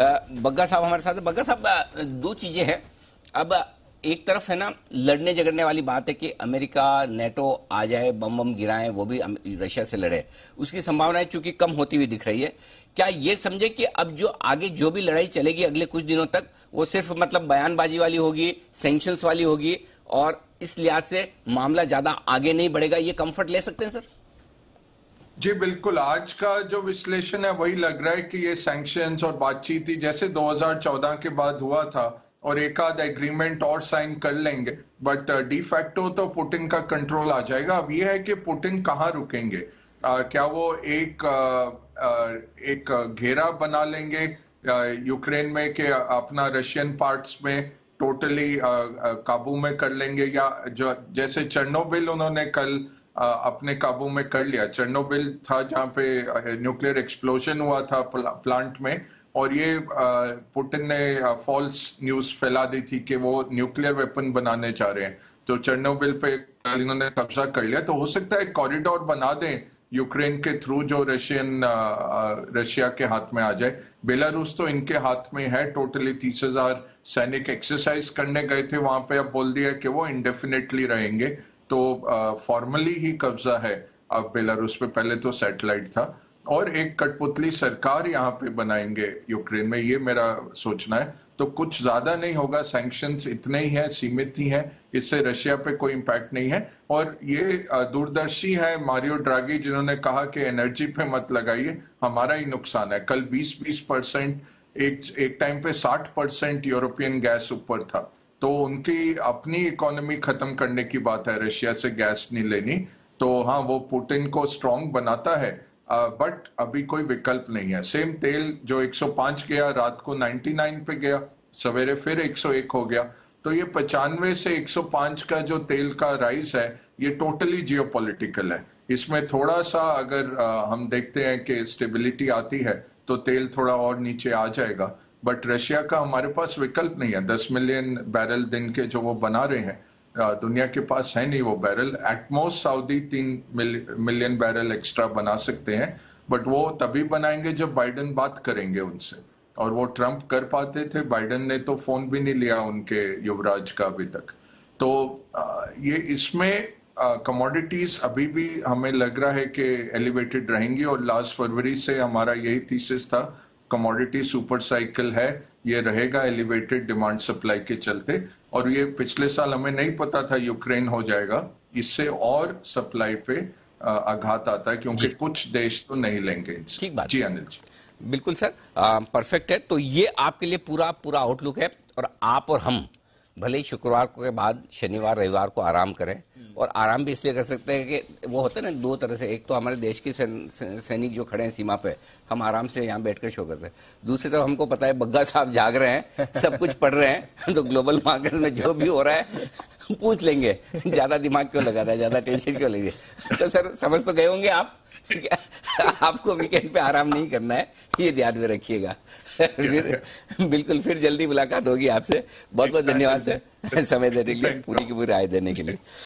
बग्गा साहब हमारे साथ बग्गा साहब दो चीज़ें हैं। अब, एक तरफ़ है ना, लड़ने झगड़ने वाली बात है कि अमेरिका, नेटो आ जाए, बम बम गिराए, वो भी रशिया से लड़े। उसकी संभावनाएँ चूँकि कम होती हुई दिख रही है। क्या ये समझे कि अब जो, आगे जो भी लड़ाई चलेगी अगले कुछ दिनों तक, वो सिर्फ़ मतलब बयानबाजी वाली होगी सेंक्शंस वाली होगी, और इस लिहाज से मामला ज़्यादा आगे नहीं बढ़ेगा? ये कंफर्ट ले सकते हैं, सर? जी बिल्कुल। आज का जो विश्लेषण है वही लग रहा है कि ये सैंक्शंस और बातचीत ही जैसे 2014 के बाद हुआ था और एक आध एग्रीमेंट और साइन कर लेंगे। बट डी फैक्टो तो पुटिन का कंट्रोल आ जाएगा। अब ये है कि पुटिन कहाँ रुकेंगे? Uh, क्या वो एक uh, uh, एक घेरा बना लेंगे यूक्रेन में कि अपना रशियन पार्ट्स में टोटली काबू में कर लेंगे? या जो जैसे चर्नोबिल उन्होंने कल अपने काबू में कर लिया। चर्नोबिल था जहाँ पे न्यूक्लियर एक्सप्लोजन हुआ था प्लांट में और ये पुटिन ने फॉल्स न्यूज़ फैला दी थी कि वो न्यूक्लियर वेपन बनाने जा रहे हैं। तो चर्नोबिल पे इन्होंने कब्जा कर लिया। तो हो सकता है कॉरिडोर बना दें यूक्रेन के थ्रू जो रशियन रशिया के हाथ में आ जाए। बेलारूस तो इनके हाथ में है। टोटली तीस हज़ार सैनिक एक्सरसाइज करने गए थे। वहाँ पे अब बोल दिया कि वो इंडेफिनेटली रहेंगे। तो फॉर्मली ही कब्जा है अब बेलारूस पे पहले तो सैटेलाइट था और एक कठपुतली सरकार यहाँ पे बनाएँगे यूक्रेन में, ये मेरा सोचना है। तो कुछ ज़्यादा नहीं होगा सैंक्शन इतने ही हैं, सीमित ही हैं, इससे रशिया पे कोई इम्पैक्ट नहीं है। और ये दूरदर्शी है मारियो ड्रागी, जिन्होंने कहा कि एनर्जी पे मत लगाइए, हमारा ही नुकसान है। कल 20-20 परसेंट, एक एक टाइम पे 60 परसेंट यूरोपियन गैस ऊपर था। तो उनकी अपनी इकोनॉमी खत्म करने की बात है। रशिया से गैस नहीं लेनी। तो हाँ वो पुतिन को स्ट्रांग बनाता है। बट अभी कोई विकल्प नहीं है। सेम तेल जो 105 गया, रात को 99 पे गया, सवेरे फिर 101 हो गया। तो ये पचानवे से 105 का जो तेल का राइस है, ये टोटली जियोपॉलिटिकल है। इसमें थोड़ा सा अगर हम देखते हैं कि स्टेबिलिटी आती है तो तेल थोड़ा और नीचे आ जाएगा। बट रशिया का हमारे पास विकल्प नहीं है। दस मिलियन बैरल दिन के जो वो बना रहे हैं दुनिया के पास है नहीं वो बैरल एटमोस्ट सऊदी तीन मिलियन बैरल एक्स्ट्रा बना सकते हैं। बट वो तभी बनाएँगे जब बाइडन बात करेंगे उनसे। और वो ट्रंप कर पाते थे। बाइडन ने तो फ़ोन भी नहीं लिया उनके युवराज का अभी तक। तो ये इसमें कमोडिटीज अभी भी हमें लग रहा है कि एलिवेटेड रहेंगी। और लास्ट फरवरी से हमारा यही थीसिस था कमोडिटी सुपर साइकिल है ये रहेगा एलिवेटेड डिमांड सप्लाई के चलते। और ये पिछले साल हमें नहीं पता था यूक्रेन हो जाएगा इससे और सप्लाई पे आघात आता है क्योंकि कुछ देश तो नहीं लेंगे। ठीक बात। जी अनिल जी। बिल्कुल सर परफेक्ट है। तो ये आपके लिए पूरा पूरा आउटलुक है और आप और हम भले ही शुक्रवार के बाद शनिवार रविवार को आराम करें और आराम भी इसलिए कर सकते हैं कि वो होते हैं ना दो तरह से एक तो हमारे देश की सैनिक जो खड़े हैं सीमा पे हम आराम से यहाँ बैठकर शो करते हैं। दूसरी तरफ़ हमको पता है बग्गा साहब जाग रहे हैं सब कुछ पढ़ रहे हैं तो ग्लोबल मार्केट में जो भी हो रहा है पूछ लेंगे। ज़्यादा दिमाग क्यों लगाता है ज़्यादा टेंशन क्यों लेंगे तो सर समझ तो गए होंगे आप आपको वीकेंड पे आराम नहीं करना है ये ध्यान में रखिएगा। बिल्कुल फिर जल्दी मुलाकात होगी आपसे। बहुत बहुत धन्यवाद सर। समय देने के लिए पूरी की पूरी राय देने के लिए।